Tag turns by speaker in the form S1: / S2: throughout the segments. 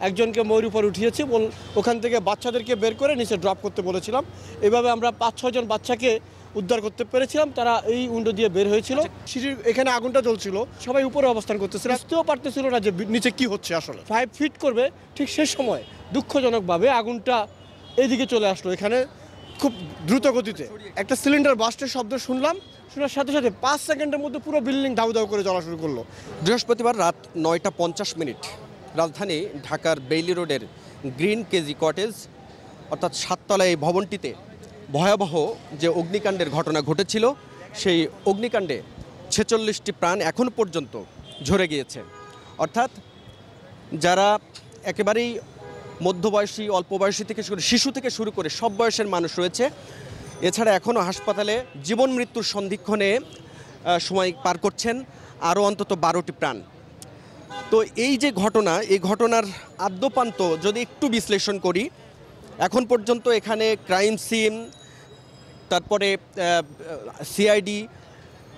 S1: একজনকে ময়ূর উপর উঠিয়েছি বল ওখান থেকে বাচ্চাদেরকে বের করে নিচে ড্রপ করতে বলেছিলাম। এভাবে আমরা পাঁচ ছজন বাচ্চাকে উদ্ধার করতে পেরেছিলাম তারা এই উন্ডো দিয়ে বের হয়েছিল। সিঁড়ির এখানে আগুনটা জ্বলছিল সবাই উপরে অবস্থান করতেছিল। বুঝতেও পারতেছিল না যে নিচে কি হচ্ছে আসলে। ফাইভ ফিট করবে ঠিক সে সময় দুঃখজনকভাবে আগুনটা এদিকে চলে আসলো এখানে খুব দ্রুত গতিতে। একটা সিলিন্ডার বাস্টের শব্দ শুনলাম শোনার সাথে সাথে পাঁচ সেকেন্ডের মধ্যে পুরো বিল্ডিং দাউ দাউ করে জ্বলা শুরু করল।
S2: বৃহস্পতিবার রাত নয়টা পঞ্চাশ মিনিট। রাজধানী ঢাকার বেইলি রোডের গ্রিন কেজি কটেজ, অর্থাৎ সাততলা এই ভবনটিতে ভয়াবহ যে অগ্নিকাণ্ডের ঘটনা ঘটেছিল, সেই অগ্নিকাণ্ডে ছেচল্লিশটি প্রাণ এখন পর্যন্ত ঝরে গিয়েছে। অর্থাৎ যারা একেবারেই মধ্যবয়সী, অল্প বয়সী থেকে শুরু, শিশু থেকে শুরু করে সব বয়সের মানুষ রয়েছে, এছাড়া এখনও হাসপাতালে জীবন মৃত্যুর সন্ধিক্ষণে সময় পার করছেন আরও অন্তত বারোটি প্রাণ। তো এই যে ঘটনা, এই ঘটনার আদ্যপান্ত যদি একটু বিশ্লেষণ করি, এখন পর্যন্ত এখানে ক্রাইম সিন, তারপরে সিআইডি,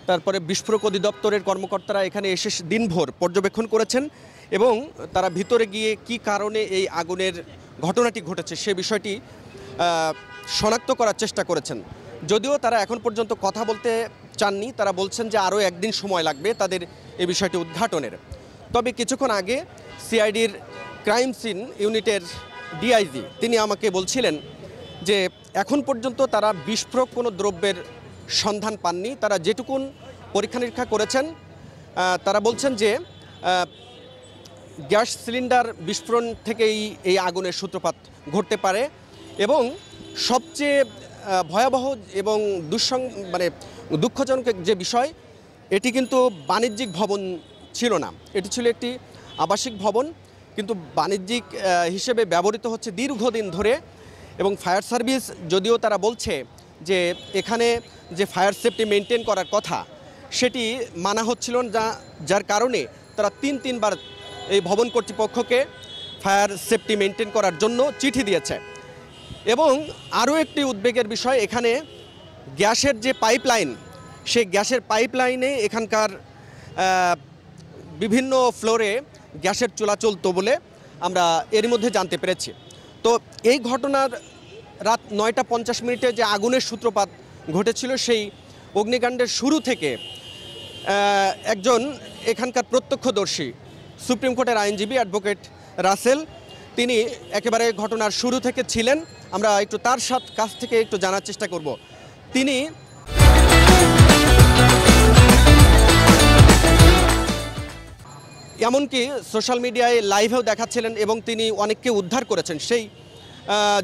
S2: তারপরে বিস্ফোরক অধিদপ্তরের কর্মকর্তারা এখানে এসে দিনভর পর্যবেক্ষণ করেছেন এবং তারা ভিতরে গিয়ে কি কারণে এই আগুনের ঘটনাটি ঘটেছে সে বিষয়টি শনাক্ত করার চেষ্টা করেছেন। যদিও তারা এখন পর্যন্ত কথা বলতে চাননি, তারা বলছেন যে আরও একদিন সময় লাগবে তাদের এই বিষয়টি উদ্ঘাটনের। তবে কিছুক্ষণ আগে সিআইডির ক্রাইম সিন ইউনিটের ডিআইজি তিনি আমাকে বলছিলেন যে এখন পর্যন্ত তারা বিস্ফোরক কোনো দ্রব্যের সন্ধান পাননি, তারা যেটুকুন পরীক্ষা নিরীক্ষা করেছেন তারা বলছেন যে গ্যাস সিলিন্ডার বিস্ফোরণ থেকেই এই আগুনের সূত্রপাত ঘটতে পারে এবং সবচেয়ে ভয়াবহ এবং দুঃসং মানে দুঃখজনক যে বিষয়, এটি কিন্তু বাণিজ্যিক ভবন ছিল না। এটি ছিল একটি আবাসিক ভবন, কিন্তু বাণিজ্যিক হিসেবে ব্যবহৃত হচ্ছে দীর্ঘদিন ধরে এবং ফায়ার সার্ভিস যদিও তারা বলছে যে এখানে যে ফায়ার সেফটি মেনটেন করার কথা, সেটি মানা হচ্ছিল না যা যার কারণে তারা তিন, তিনবার এই ভবন কর্তৃপক্ষকে ফায়ার সেফটি মেনটেন করার জন্য চিঠি দিয়েছে। এবং আরও একটি উদ্বেগের বিষয়, এখানে গ্যাসের যে পাইপলাইন, সেই গ্যাসের পাইপলাইনে এখানকার বিভিন্ন ফ্লোরে গ্যাসের চুলা চলতো বলে আমরা এর মধ্যে জানতে পেরেছি। তো এই ঘটনার রাত নয়টা পঞ্চাশ মিনিটে যে আগুনের সূত্রপাত ঘটেছিল, সেই অগ্নিকাণ্ডের শুরু থেকে একজন এখানকার প্রত্যক্ষদর্শী, সুপ্রিম কোর্টের আইনজীবী অ্যাডভোকেট রাসেল, তিনি একেবারে ঘটনার শুরু থেকে ছিলেন। আমরা একটু তার সাথ, কাছ থেকে একটু জানার চেষ্টা করব। তিনি এমনকি সোশ্যাল মিডিয়ায় লাইভেও দেখাচ্ছিলেন এবং তিনি অনেককে উদ্ধার করেছেন। সেই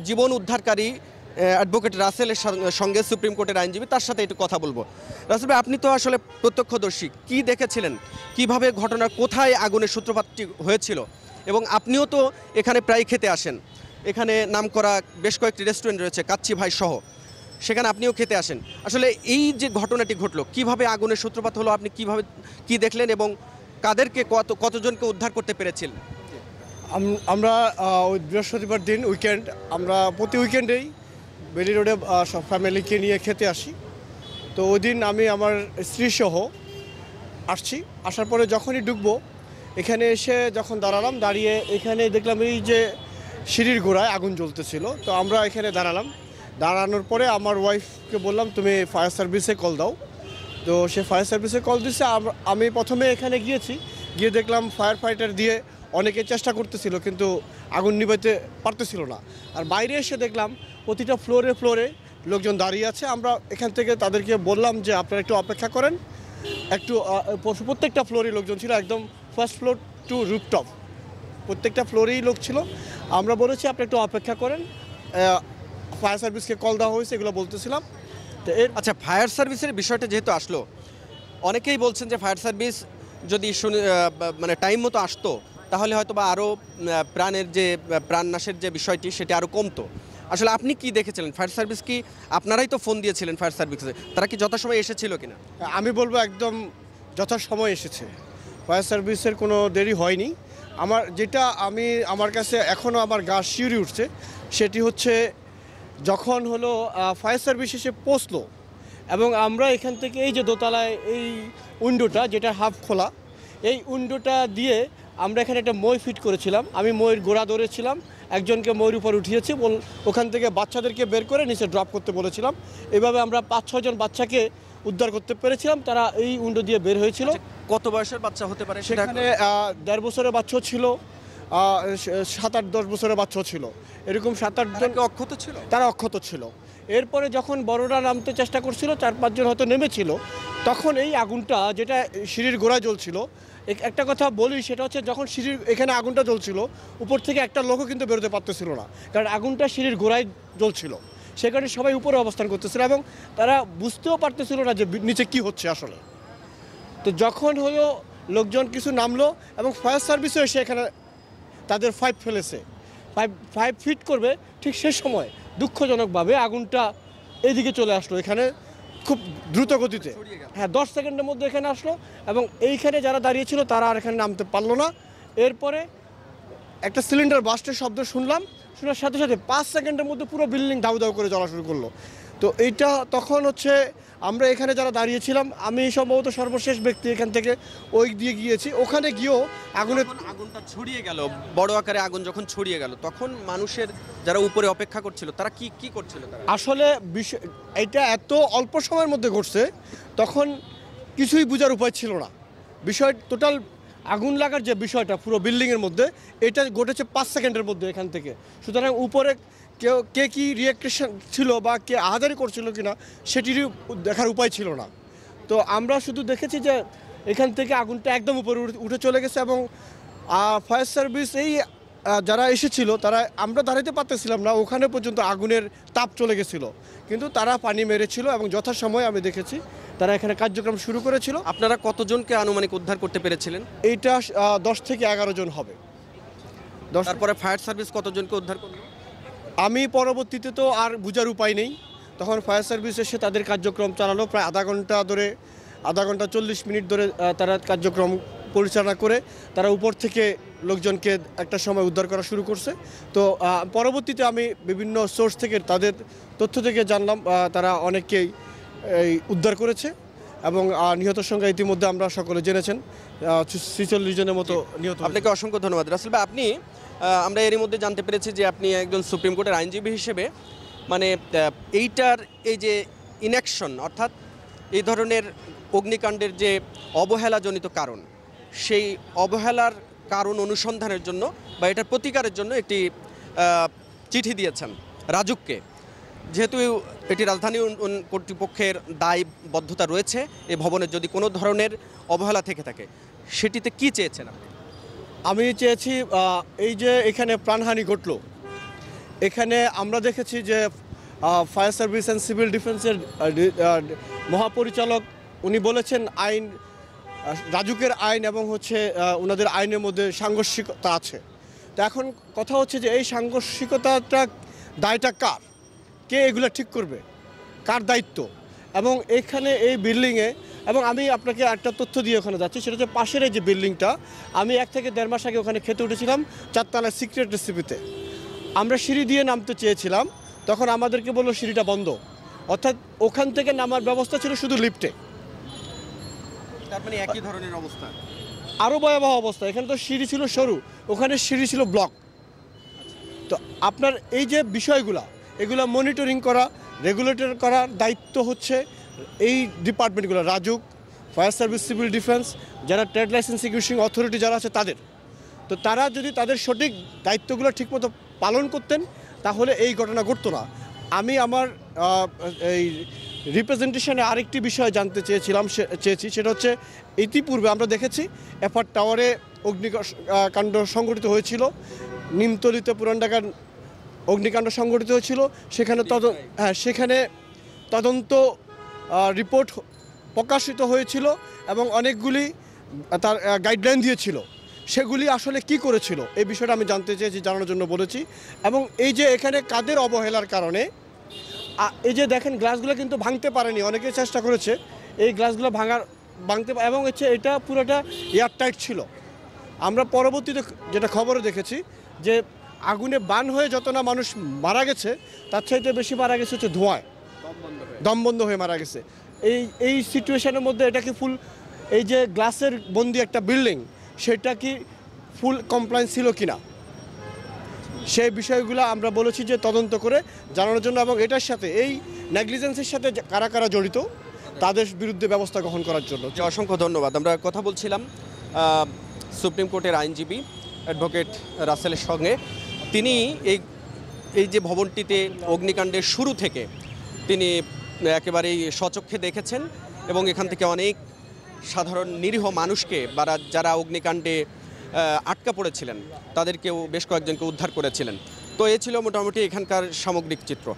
S2: জীবন উদ্ধারকারী অ্যাডভোকেট রাসেলের সঙ্গে- সুপ্রিম কোর্টের আইনজীবী, তার সাথে একটু কথা বলব। রাসেল ভাই, আপনি তো আসলে প্রত্যক্ষদর্শী। কি দেখেছিলেন? কীভাবে ঘটনার কোথায় আগুনের সূত্রপাতটি হয়েছিল? এবং আপনিও তো এখানে প্রায় খেতে আসেন। এখানে নাম করা বেশ কয়েকটি রেস্টুরেন্ট রয়েছে, কাচ্চি ভাই সহ। সেখানে আপনিও খেতে আসেন। আসলে এই যে ঘটনাটি ঘটলো, কীভাবে আগুনের সূত্রপাত হলো, আপনি কীভাবে, কি দেখলেন এবং কাদেরকে কত, কতজনকে উদ্ধার করতে পেরেছেন
S1: আম- আমরা ওই বৃহস্পতিবার দিন উইকেন্ড, আমরা প্রতি উইকেন্ডেই বেলি রোডে সব ফ্যামিলিকে নিয়ে খেতে আসি। তো ওই দিন আমি আমার স্ত্রী সহ আসছি। আসার পরে যখনই ঢুকবো, এখানে এসে যখন দাঁড়ালাম, দাঁড়িয়ে এখানে দেখলাম এই যে সিঁড়ির গোড়ায় আগুন জ্বলতেছিল। তো আমরা এখানে দাঁড়ালাম। দাঁড়ানোর পরে আমার ওয়াইফকে বললাম, তুমি ফায়ার সার্ভিসে কল দাও। তো সে ফায়ার সার্ভিসে কল দিচ্ছে আমি প্রথমে এখানে গিয়েছি, গিয়ে দেখলাম ফায়ার ফাইটার দিয়ে অনেকে চেষ্টা করতেছিল, কিন্তু আগুন নিভাইতে পারতেছিল না। আর বাইরে এসে দেখলাম প্রতিটা ফ্লোরে ফ্লোরে লোকজন দাঁড়িয়ে আছে। আমরা এখান থেকে তাদেরকে বললাম যে, আপনারা একটু অপেক্ষা করেন। একটু প্রত্যেকটা ফ্লোরে লোকজন ছিল, একদম ফার্স্ট ফ্লোর টু রুপটপ প্রত্যেকটা ফ্লোরেই লোক ছিল। আমরা বলেছি, আপনি একটু অপেক্ষা করেন। ফায়ার সার্ভিসকে কল দেওয়া হয়েছে, এগুলো বলতেছিলাম।
S2: আচ্ছা ফায়ার সার্ভিসের বিষয়টা যেহেতু আসলো, অনেকেই বলছেন যে ফায়ার সার্ভিস যদি মানে টাইম মতো আসতো, তাহলে হয়তো বা আরও প্রাণের যে প্রাণনাশের যে বিষয়টি, সেটি আরও কমতো। আসলে আপনি কি দেখেছিলেন? ফায়ার সার্ভিস কি আপনারাই তো ফোন দিয়েছিলেন ফায়ার সার্ভিসে তারা কি যথাসময়ে এসেছিল কিনা?
S1: আমি বলব একদম যথাসময় এসেছে। ফায়ার সার্ভিসের কোনো দেরি হয়নি। আমার, যেটা আমি, আমার কাছে এখনও আমার গা শিউরি উঠছে, সেটি হচ্ছে যখন হলো ফায়ার সার্ভিস এসে পৌঁছলো এবং আমরা এখান থেকে এই যে দোতলায় এই উইন্ডোটা যেটা হাফ খোলা এই উইন্ডোটা দিয়ে আমরা এখানে একটা মই ফিট করেছিলাম। আমি ময়ের গোড়া ধরেছিলাম একজনকে ময়ের উপর উঠিয়েছি বল ওখান থেকে বাচ্চাদেরকে বের করে নিচে ড্রপ করতে বলেছিলাম। এভাবে আমরা পাঁচ ছজন বাচ্চাকে উদ্ধার করতে পেরেছিলাম তারা এই উইন্ডো দিয়ে বের হয়েছিল।
S2: কত বয়সের বাচ্চা হতে পারে
S1: সেখানে দেড় বছরের বাচ্চাও ছিল। সাত আট দশ বছরের বাচ্চা ছিল। এরকম সাত আট জন
S2: অক্ষত ছিল?
S1: তারা অক্ষত ছিল। এরপরে যখন বড়রা নামতে চেষ্টা করছিল চার পাঁচজন হয়তো নেমেছিল তখন এই আগুনটা যেটা সিঁড়ির গোড়ায় জ্বলছিল এক- একটা কথা বলি সেটা হচ্ছে যখন সিঁড়ির এখানে আগুনটা জ্বলছিল উপর থেকে একটা লোকও কিন্তু বেরোতে পারতেছিল না কারণ আগুনটা সিঁড়ির গোড়ায় জ্বলছিল। সে কারণে সবাই উপরে অবস্থান করতেছিল এবং তারা বুঝতেও পারতেছিল না যে নিচে কি হচ্ছে আসলে। তো যখন হলো লোকজন কিছু নামলো এবং ফায়ার সার্ভিসও এসে এখানে তাদের ফাইভ ফেলেছে। ফাইভ ফাইভ ফিট করবে ঠিক সে সময় দুঃখজনকভাবে আগুনটা এইদিকে চলে আসলো এখানে খুব দ্রুত গতিতে হ্যাঁ দশ সেকেন্ডের মধ্যে এখানে আসলো এবং এইখানে যারা দাঁড়িয়ে ছিল তারা আর এখানে নামতে পারল না। এরপরে একটা সিলিন্ডার বাস্টের শব্দ শুনলাম শোনার সাথে সাথে পাঁচ সেকেন্ডের মধ্যে পুরো বিল্ডিং দাউ দাউ করে জ্বলা শুরু করল। তো এইটা তখন হচ্ছে আমরা এখানে যারা দাঁড়িয়েছিলাম আমি সম্ভবত সর্বশেষ ব্যক্তি এখান থেকে ওই দিয়ে গিয়েছি। ওখানে গিয়েও আগুনের
S2: আগুনটা ছড়িয়ে গেল বড় আকারে আগুন যখন ছড়িয়ে গেল তখন মানুষের যারা উপরে অপেক্ষা করছিল তারা কি কি করছিল
S1: আসলে এটা এত অল্প সময়ের মধ্যে ঘটছে তখন কিছুই বোঝার উপায় ছিল না। বিষয় টোটাল আগুন লাগার যে বিষয়টা পুরো বিল্ডিংয়ের মধ্যে এটা ঘটেছে পাঁচ সেকেন্ডের মধ্যে এখান থেকে। সুতরাং উপরে কেউ কে কী রিয়াকশন ছিল বা কে আহাদারি করছিল কিনা সেটিরই দেখার উপায় ছিল না। তো আমরা শুধু দেখেছি যে এখান থেকে আগুনটা একদম উপরে উঠে- চলে গেছে এবং ফায়ার সার্ভিস এই যারা এসেছিল তারা আমরা দাঁড়াতে পারতেছিলাম না ওখানে পর্যন্ত আগুনের তাপ চলে গেছিল। কিন্তু তারা পানি মেরেছিল এবং যথাসময়ে আমি দেখেছি তারা এখানে কার্যক্রম শুরু করেছিল।
S2: আপনারা কতজনকে আনুমানিক উদ্ধার করতে পেরেছিলেন?
S1: এইটা দশ থেকে এগারো জন হবে। দশ
S2: তারপরে ফায়ার সার্ভিস কতজনকে উদ্ধার করল?
S1: আমি পরবর্তীতে তো আর বুঝার উপায় নেই। তখন ফায়ার সার্ভিস এসে তাদের কার্যক্রম চালালো। প্রায় আধা ঘণ্টা ধরে আধা ঘণ্টা চল্লিশ মিনিট ধরে তারা কার্যক্রম পরিচালনা করে। তারা উপর থেকে লোকজনকে একটা সময় উদ্ধার করা শুরু করছে। তো পরবর্তীতে আমি বিভিন্ন সোর্স থেকে তাদের তথ্য থেকে জানলাম তারা অনেককেই এই উদ্ধার করেছে এবং নিহত সংখ্যা ইতিমধ্যে আমরা সকলে জেনেছেন। ছিচল্লিশ জনের মতো নিহত।
S2: আপনাকে অসংখ্য ধন্যবাদ। রাসেল ভাই আপনি আমরা এরই মধ্যে জানতে পেরেছি যে আপনি একজন সুপ্রিম কোর্টের আইনজীবী হিসেবে মানে এইটার এই যে ইনঅ্যাকশন অর্থাৎ এই ধরনের অগ্নিকাণ্ডের যে অবহেলাজনিত কারণ, সেই অবহেলার কারণ অনুসন্ধানের জন্য বা এটার প্রতিকারের জন্য একটি চিঠি দিয়েছেন রাজুককে। যেহেতু এটি রাজধানী কর্তৃপক্ষের দায়বদ্ধতা রয়েছে এই ভবনের যদি কোনো ধরনের অবহেলা থেকে থাকে, সেটিতে কি চেয়েছেন আপনি?
S1: আমি চেয়েছি এই যে এখানে প্রাণহানি ঘটলো, এখানে আমরা দেখেছি যে ফায়ার সার্ভিস অ্যান্ড সিভিল ডিফেন্সের মহাপরিচালক, উনি বলেছেন আইন রাজুকের আইন এবং হচ্ছে ওনাদের আইনের মধ্যে সাংঘর্ষিকতা আছে। তো এখন কথা হচ্ছে যে, এই সাংঘর্ষিকতাটা দায়টা কার? কে এগুলো ঠিক করবে? কার দায়িত্ব? এবং এখানে এই বিল্ডিংয়ে এবং আমি আপনাকে একটা তথ্য দিয়ে ওখানে যাচ্ছি সেটা হচ্ছে পাশের এই যে বিল্ডিংটা আমি এক থেকে দেড় মাস আগে ওখানে খেতে উঠেছিলাম চারতলায় সিক্রেট রেসিপিতে। আমরা সিঁড়ি দিয়ে নামতে চেয়েছিলাম তখন আমাদেরকে বলল সিঁড়িটা বন্ধ। অর্থাৎ ওখান থেকে নামার ব্যবস্থা ছিল শুধু লিফটে।
S2: তার মানে একই ধরনের অবস্থা।
S1: আরও ভয়াবহ অবস্থা। এখানে তো সিঁড়ি ছিল সরু ওখানে সিঁড়ি ছিল ব্লক। তো আপনার এই যে বিষয়গুলা এগুলো মনিটরিং করা রেগুলেটর করার দায়িত্ব হচ্ছে এই ডিপার্টমেন্টগুলো, RAJUK, fire service, civil defence, যারা ট্রেড লাইসেন্স ইস্যুইং অথরিটি যারা আছে তাদের। তো তারা যদি তাদের সঠিক দায়িত্বগুলো ঠিকমতো পালন করতেন, তাহলে এই ঘটনা ঘটতো না। আমি আমার এই রিপ্রেজেন্টেশনে আরেকটি বিষয় জানতে চেয়েছিলাম চেয়েছি, সেটা হচ্ছে ইতিপূর্বে আমরা দেখেছি এফার টাওয়ারে অগ্নিকাণ্ড সংঘটিত হয়েছিল, নিমতলিতে পুরান ঢাকার অগ্নিকাণ্ড সংঘটিত হয়েছিল, সেখানে তদ হ্যাঁ সেখানে তদন্ত রিপোর্ট প্রকাশিত হয়েছিল এবং অনেকগুলি তার গাইডলাইন দিয়েছিল। সেগুলি আসলে কি করেছিল, এই বিষয়টা আমি জানতে চেয়েছি, জানানোর জন্য বলেছি। এবং এই যে এখানে কাদের অবহেলার কারণে এই যে দেখেন গ্লাসগুলো কিন্তু ভাঙতে পারেনি, অনেকে চেষ্টা করেছে এই গ্লাসগুলো ভাঙার, ভাঙতে এবং হচ্ছে এটা পুরোটা এয়ারটাইট ছিল। আমরা পরবর্তীতে যেটা খবরে দেখেছি যে আগুনে বান হয়ে যত না মানুষ মারা গেছে, তার চাইতে বেশি মারা গেছে হচ্ছে ধোঁয়ায়। দম বন্ধ হয়ে মারা গেছে। এই এই সিচুয়েশনের মধ্যে এটা কি ফুল এই যে গ্লাসের বন্দি একটা বিল্ডিং সেটা কি ফুল কমপ্লায়েন্স ছিল কিনা? সেই বিষয়গুলো আমরা বলেছি যে তদন্ত করে জানানোর জন্য এবং এটার সাথে, এই নেগলিজেন্সের সাথে কারা কারা জড়িত, তাদের বিরুদ্ধে ব্যবস্থা গ্রহণ করার জন্য।
S2: অসংখ্য ধন্যবাদ। আমরা কথা বলছিলাম সুপ্রিম কোর্টের আইনজীবী অ্যাডভোকেট রাসেলের সঙ্গে। তিনি এই এই যে ভবনটিতে অগ্নিকাণ্ডের শুরু থেকে তিনি একেবারেই সচক্ষে দেখেছেন এবং এখান থেকে অনেক সাধারণ নিরীহ মানুষকে বা যারা অগ্নিকাণ্ডে আটকা পড়েছিলেন, তাদেরকেও বেশ কয়েকজনকে উদ্ধার করেছিলেন। তো এ ছিল মোটামুটি এখানকার সামগ্রিক চিত্র।